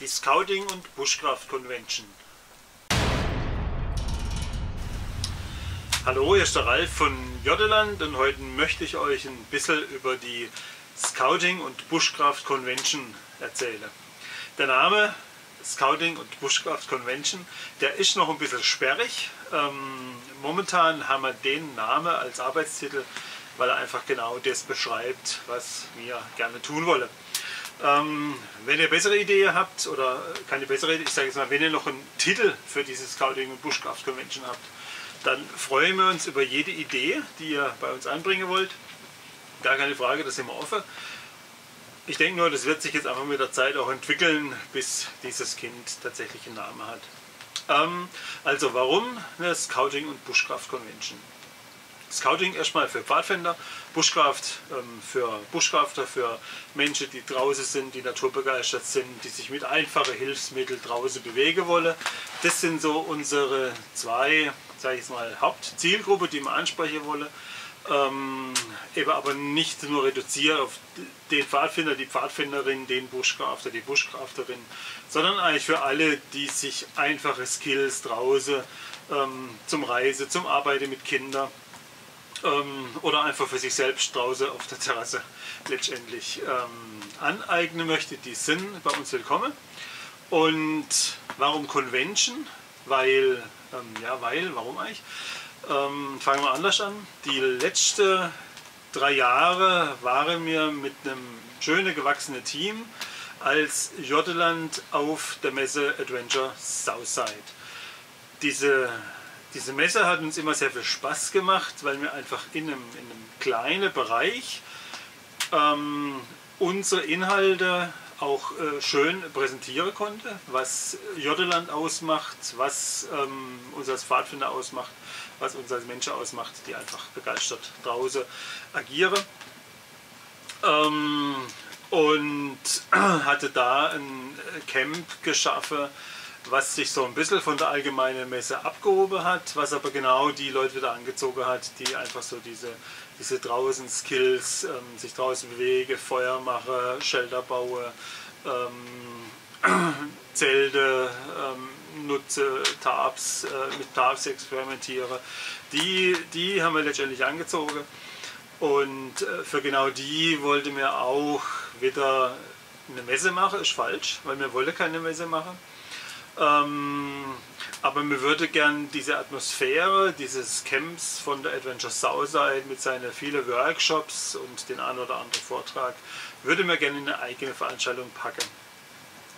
die Scouting und Bushcraft Convention. Hallo, hier ist der Ralf von Joddeland und heute möchte ich euch ein bisschen über die Scouting und Bushcraft Convention erzählen. Der Name Scouting und Bushcraft Convention, der ist noch ein bisschen sperrig. Ähm, momentan haben wir den Namen als Arbeitstitel, weil er einfach genau das beschreibt, was wir gerne tun wollen. Ähm, wenn ihr bessere Ideen habt, oder keine bessere Idee, ich sage jetzt mal, wenn ihr noch einen Titel für diese Scouting und Bushcraft Convention habt, dann freuen wir uns über jede Idee, die ihr bei uns anbringen wollt. Gar keine Frage, das sind wir offen. Ich denke nur, das wird sich jetzt einfach mit der Zeit auch entwickeln, bis dieses Kind tatsächlich einen Namen hat. Ähm, also warum eine Scouting und Bushcraft Convention? Scouting erstmal für Pfadfinder, Bushcraft ähm, für Bushcrafter, für Menschen, die draußen sind, die naturbegeistert sind, die sich mit einfachen Hilfsmitteln draußen bewegen wollen. Das sind so unsere zwei, sage ich mal, Hauptzielgruppe, die wir ansprechen wollen. Ähm, eben aber nicht nur reduziert auf den Pfadfinder, die Pfadfinderin, den Bushcrafter, die Bushcrafterin, sondern eigentlich für alle, die sich einfache Skills draußen ähm, zum Reise, zum Arbeiten mit Kindern ähm, oder einfach für sich selbst draußen auf der Terrasse letztendlich ähm, aneignen möchte, die sind bei uns willkommen. Und warum Convention? Weil, ähm, ja, weil, warum eigentlich? Ähm, fangen wir anders an. Die letzten drei Jahre waren wir mit einem schönen gewachsenen Team als Jordeland auf der Messe Adventure Southside. Diese diese Messe hat uns immer sehr viel Spaß gemacht, weil wir einfach in einem, in einem kleinen Bereich ähm, unsere Inhalte auch äh, schön präsentieren konnte, was Jordeland ausmacht, was ähm, uns als Pfadfinder ausmacht, was uns als Menschen ausmacht, die einfach begeistert draußen agieren. Ähm, und hatte da ein Camp geschaffen, was sich so ein bisschen von der allgemeinen Messe abgehoben hat, was aber genau die Leute wieder angezogen hat, die einfach so diese, diese draußen Skills, ähm, sich draußen bewegen, Feuer machen, Shelter bauen, ähm, Zelte ähm, nutze, Tarps, äh, mit Tarps experimentiere, die, die haben wir letztendlich angezogen. Und äh, für genau die wollte mir auch wieder eine Messe machen, ist falsch, weil wir wollen keine Messe machen. Ähm, aber mir würde gern diese Atmosphäre dieses Camps von der Adventure Southside mit seinen vielen Workshops und den einen oder anderen Vortrag, würde mir gerne in eine eigene Veranstaltung packen.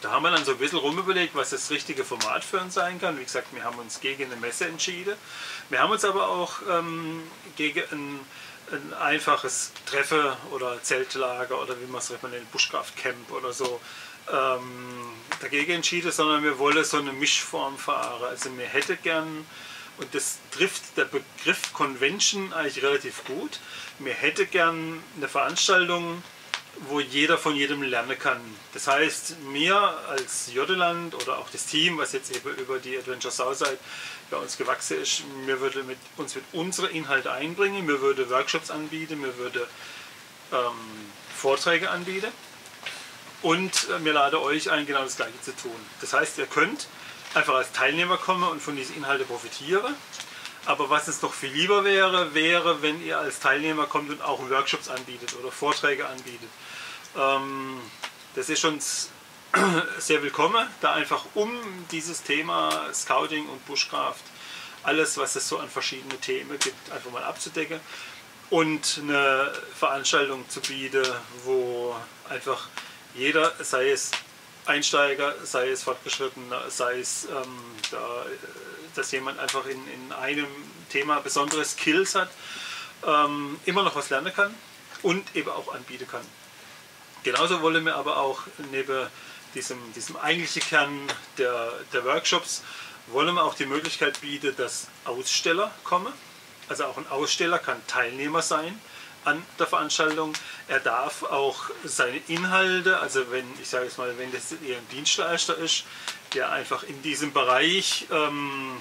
Da haben wir dann so ein bisschen rumüberlegt, was das richtige Format für uns sein kann. Wie gesagt, wir haben uns gegen eine Messe entschieden. Wir haben uns aber auch ähm, gegen ein, ein, einfaches Treffen oder Zeltlager oder wie man es nennt, Bushcraft Camp oder so ähm, dagegen entschieden, sondern wir wollen so eine Mischform fahren. Also wir hätten gern, und das trifft der Begriff Convention eigentlich relativ gut, wir hätten gern eine Veranstaltung, wo jeder von jedem lernen kann. Das heißt, mir als Jodeland oder auch das Team, was jetzt eben über die Adventure Southside bei uns gewachsen ist, wir würde mit, uns mit unseren Inhalt einbringen, wir würde Workshops anbieten, wir würde ähm, Vorträge anbieten und äh, wir laden euch ein, genau das gleiche zu tun. Das heißt, ihr könnt einfach als Teilnehmer kommen und von diesen Inhalten profitieren. Aber was uns doch viel lieber wäre, wäre, wenn ihr als Teilnehmer kommt und auch Workshops anbietet oder Vorträge anbietet. Ähm, das ist uns sehr willkommen, da einfach um dieses Thema Scouting und Bushcraft, alles was es so an verschiedenen Themen gibt, einfach mal abzudecken und eine Veranstaltung zu bieten, wo einfach jeder, sei es Einsteiger, sei es Fortgeschrittener, sei es, ähm, da, dass jemand einfach in, in einem Thema besondere Skills hat, ähm, immer noch was lernen kann und eben auch anbieten kann. Genauso wollen wir aber auch neben diesem, diesem eigentlichen Kern der, der Workshops, wollen wir auch die Möglichkeit bieten, dass Aussteller kommen. Also auch ein Aussteller kann Teilnehmer sein an der Veranstaltung. Er darf auch seine Inhalte, also wenn ich sage es mal, wenn das eher ein Dienstleister ist, der einfach in diesem Bereich ähm,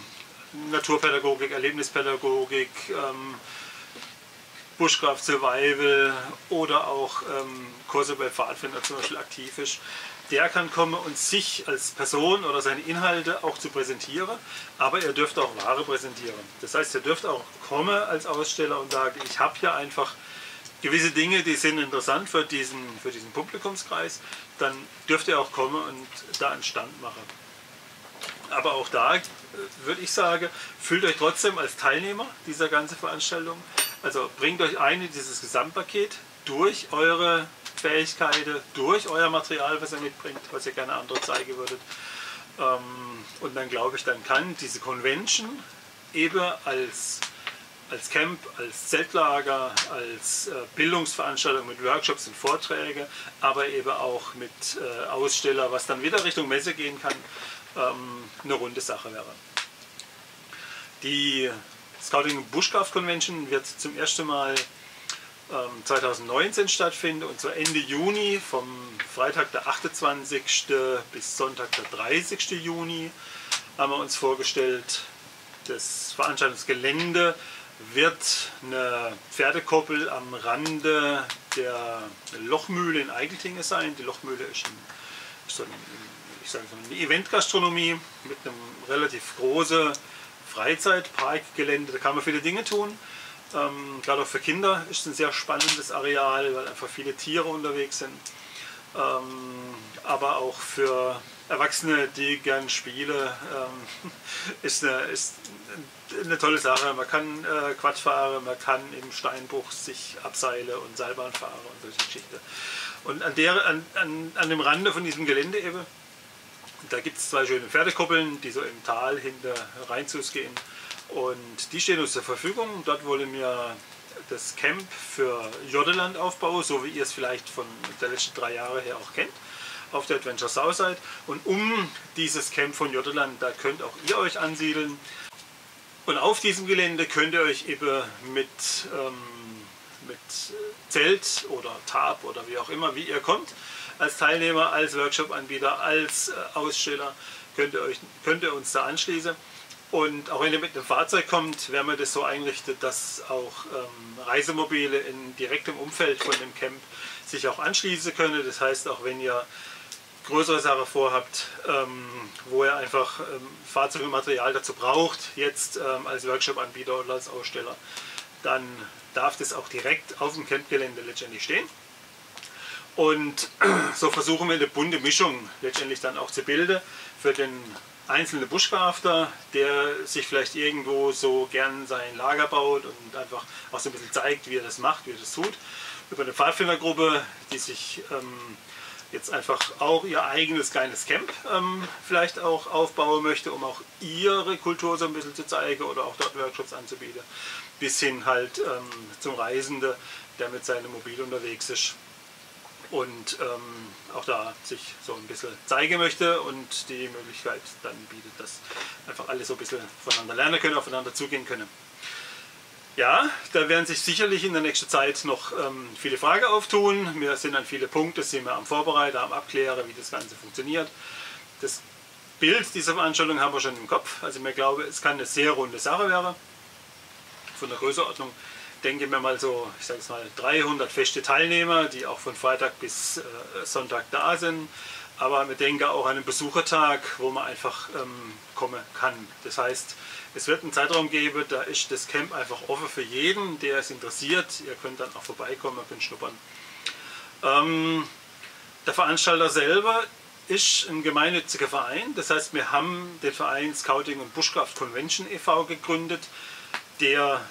Naturpädagogik, Erlebnispädagogik, ähm, Bushcraft Survival oder auch ähm, Kurse bei Pfadfinder zum Beispiel aktiv ist, der kann kommen und sich als Person oder seine Inhalte auch zu präsentieren, aber ihr dürft auch Ware präsentieren. Das heißt, ihr dürft auch kommen als Aussteller und sagen, ich habe hier einfach gewisse Dinge, die sind interessant für diesen, für diesen Publikumskreis, dann dürft ihr auch kommen und da einen Stand machen. Aber auch da äh, würde ich sagen, fühlt euch trotzdem als Teilnehmer dieser ganzen Veranstaltung. Also bringt euch ein in dieses Gesamtpaket durch eure Fähigkeiten, durch euer Material, was ihr mitbringt, was ihr gerne anderen zeigen würdet. Ähm, und dann glaube ich, dann kann diese Convention eben als als Camp, als Zeltlager, als äh, Bildungsveranstaltung mit Workshops und Vorträgen, aber eben auch mit äh, Aussteller, was dann wieder Richtung Messe gehen kann, ähm, eine runde Sache wäre. Die Scouting Bushcraft Convention wird zum ersten Mal 2019 stattfinden und zwar Ende Juni, vom Freitag der 28. bis Sonntag der 30. Juni haben wir uns vorgestellt. Das Veranstaltungsgelände wird eine Pferdekoppel am Rande der Lochmühle in Eigeltinge sein. Die Lochmühle ist, ein, ist so ein, ich sage eine Eventgastronomie mit einem relativ großen Freizeitparkgelände. Da kann man viele Dinge tun. Ähm, gerade auch für Kinder ist es ein sehr spannendes Areal, weil einfach viele Tiere unterwegs sind. Ähm, aber auch für Erwachsene, die gern spielen, ähm, ist, eine, ist eine tolle Sache. Man kann äh, Quad fahren, man kann im Steinbruch sich abseile und Seilbahn fahren und solche Geschichten. Und an, der, an, an, an dem Rande von diesem Gelände eben, da gibt es zwei schöne Pferdekuppeln, die so im Tal hinter Rheinzus gehen. Und die stehen uns zur Verfügung. Dort wollen wir das Camp für Jordeland aufbauen, so wie ihr es vielleicht von der letzten drei Jahre her auch kennt auf der Adventure Southside. Und um dieses Camp von Jotteland, da könnt auch ihr euch ansiedeln. Und auf diesem Gelände könnt ihr euch eben mit, ähm, mit Zelt oder Tab oder wie auch immer, wie ihr kommt, als Teilnehmer, als Workshop-Anbieter, als äh, Aussteller, könnt ihr, euch, könnt ihr uns da anschließen. Und auch wenn ihr mit einem Fahrzeug kommt, werden wir das so einrichtet, dass auch ähm, Reisemobile in direktem Umfeld von dem Camp sich auch anschließen können. Das heißt, auch wenn ihr größere Sache vorhabt, ähm, wo ihr einfach ähm, Fahrzeug und Material dazu braucht, jetzt ähm, als Workshop-Anbieter oder als Aussteller, dann darf das auch direkt auf dem Campgelände letztendlich stehen. Und so versuchen wir eine bunte Mischung letztendlich dann auch zu bilden für den einzelnen Bushcrafter, der sich vielleicht irgendwo so gern sein Lager baut und einfach auch so ein bisschen zeigt, wie er das macht, wie er das tut. Über eine Pfadfindergruppe, die sich ähm, jetzt einfach auch ihr eigenes kleines Camp ähm, vielleicht auch aufbauen möchte, um auch ihre Kultur so ein bisschen zu zeigen oder auch dort Workshops anzubieten. Bis hin halt ähm, zum Reisende, der mit seinem Mobil unterwegs ist und ähm, auch da sich so ein bisschen zeigen möchte und die Möglichkeit dann bietet, dass einfach alle so ein bisschen voneinander lernen können, aufeinander zugehen können. Ja, da werden sich sicherlich in der nächsten Zeit noch ähm, viele Fragen auftun. Wir sind an viele Punkte, sind wir am Vorbereiten, am Abklären, wie das Ganze funktioniert. Das Bild dieser Veranstaltung haben wir schon im Kopf. Also mir glaube, es kann eine sehr runde Sache werden. Von der Größenordnung denke mir mal so, ich sage es mal, 300 feste Teilnehmer, die auch von Freitag bis äh, Sonntag da sind. Aber wir denken auch an einen Besuchertag, wo man einfach ähm, kommen kann. Das heißt, es wird einen Zeitraum geben, da ist das Camp einfach offen für jeden, der es interessiert. Ihr könnt dann auch vorbeikommen, ihr könnt schnuppern. Ähm, der Veranstalter selber ist ein gemeinnütziger Verein. Das heißt, wir haben den Verein Scouting und Bushcraft Convention e.V. gegründet, der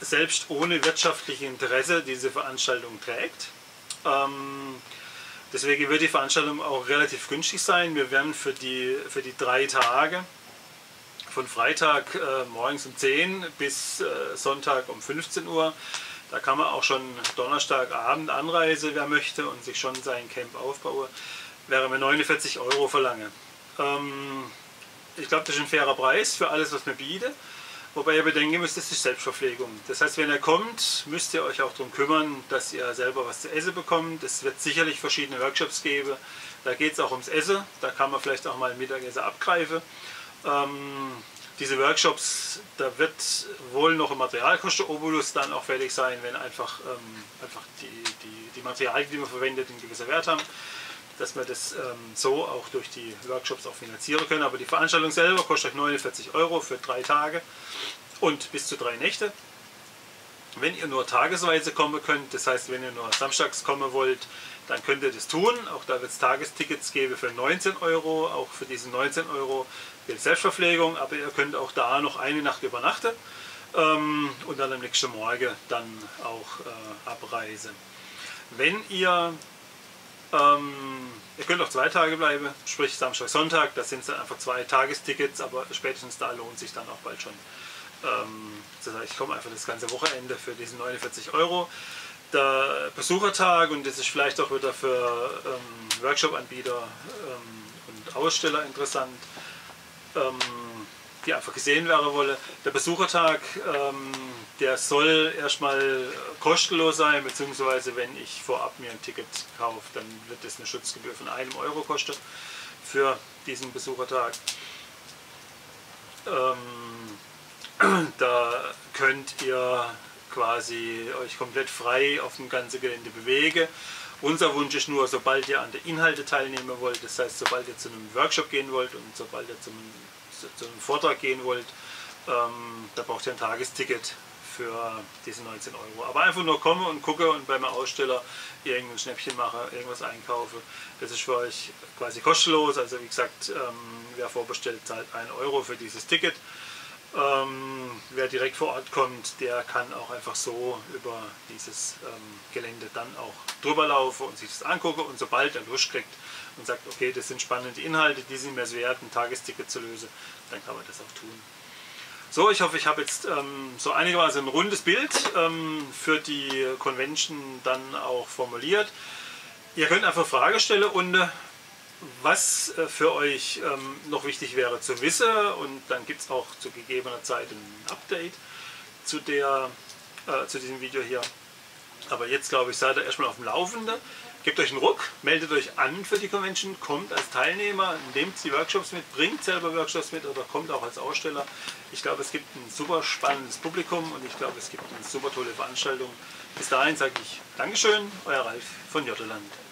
selbst ohne wirtschaftliche Interesse diese Veranstaltung trägt. Ähm, deswegen wird die Veranstaltung auch relativ günstig sein. Wir werden für die, für die drei Tage von Freitag äh, morgens um 10 bis äh, Sonntag um 15 Uhr. Da kann man auch schon Donnerstagabend anreisen, wer möchte, und sich schon sein Camp aufbauen. Wäre mir 49 Euro verlange. Ähm, ich glaube, das ist ein fairer Preis für alles, was wir bieten. Wobei ihr bedenken müsst, das ist Selbstverpflegung. Das heißt, wenn ihr kommt, müsst ihr euch auch darum kümmern, dass ihr selber was zu essen bekommt. Es wird sicherlich verschiedene Workshops geben. Da geht es auch ums Essen. Da kann man vielleicht auch mal Mittagessen abgreifen. Ähm, diese Workshops, da wird wohl noch ein Materialkosten-Obolus dann auch fertig sein, wenn einfach, ähm, einfach die, die, die Materialien, die man verwendet, einen gewissen Wert haben. Dass wir das ähm, so auch durch die Workshops auch finanzieren können. Aber die Veranstaltung selber kostet euch 49 Euro für drei Tage und bis zu drei Nächte. Wenn ihr nur tagesweise kommen könnt, das heißt, wenn ihr nur samstags kommen wollt, dann könnt ihr das tun. Auch da wird es Tagestickets geben für 19 Euro. Auch für diese 19 Euro gilt Selbstverpflegung, aber ihr könnt auch da noch eine Nacht übernachten ähm, und dann am nächsten Morgen dann auch äh, abreisen. Wenn ihr, ähm, ihr könnt auch zwei Tage bleiben, sprich Samstag, Sonntag, das sind dann einfach zwei Tagestickets, aber spätestens da lohnt sich dann auch bald schon. Ähm, ich komme einfach das ganze Wochenende für diesen 49 Euro. Der Besuchertag und das ist vielleicht auch wieder für ähm, Workshop-Anbieter ähm, und Aussteller interessant ähm, die einfach gesehen werden wollen. Der Besuchertag, ähm, der soll erstmal kostenlos sein, beziehungsweise wenn ich vorab mir ein Ticket kaufe, dann wird es eine Schutzgebühr von einem Euro kosten für diesen Besuchertag. Ähm, da könnt ihr quasi euch komplett frei auf dem ganzen Gelände bewegen. Unser Wunsch ist nur, sobald ihr an der Inhalte teilnehmen wollt, das heißt, sobald ihr zu einem Workshop gehen wollt und sobald ihr zum zu einem Vortrag gehen wollt, ähm, da braucht ihr ein Tagesticket für diese 19 Euro. Aber einfach nur kommen und gucken und beim Aussteller irgendein Schnäppchen machen, irgendwas einkaufen. Das ist für euch quasi kostenlos. Also wie gesagt, ähm, wer vorbestellt, zahlt 1 Euro für dieses Ticket. Ähm, wer direkt vor Ort kommt, der kann auch einfach so über dieses ähm, Gelände dann auch drüber laufen und sich das angucken und sobald er Lust kriegt und sagt, okay, das sind spannende Inhalte, die sind mir es wert, ein Tagesticket zu lösen, dann kann man das auch tun. So, ich hoffe, ich habe jetzt ähm, so einigermaßen ein rundes Bild ähm, für die Convention dann auch formuliert. Ihr könnt einfach Fragen stellen und was äh, für euch ähm, noch wichtig wäre zu wissen und dann gibt es auch zu gegebener Zeit ein Update zu, der, äh, zu diesem Video hier. Aber jetzt glaube ich, seid ihr erstmal auf dem Laufenden. Gebt euch einen Ruck, meldet euch an für die Convention, kommt als Teilnehmer, nehmt die Workshops mit, bringt selber Workshops mit oder kommt auch als Aussteller. Ich glaube, es gibt ein super spannendes Publikum und ich glaube, es gibt eine super tolle Veranstaltung. Bis dahin sage ich Dankeschön, euer Ralf von Jotteland.